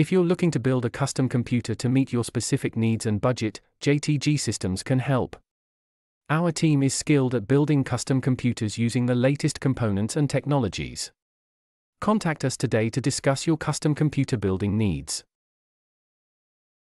If you're looking to build a custom computer to meet your specific needs and budget, JTG Systems can help. Our team is skilled at building custom computers using the latest components and technologies. Contact us today to discuss your custom computer building needs.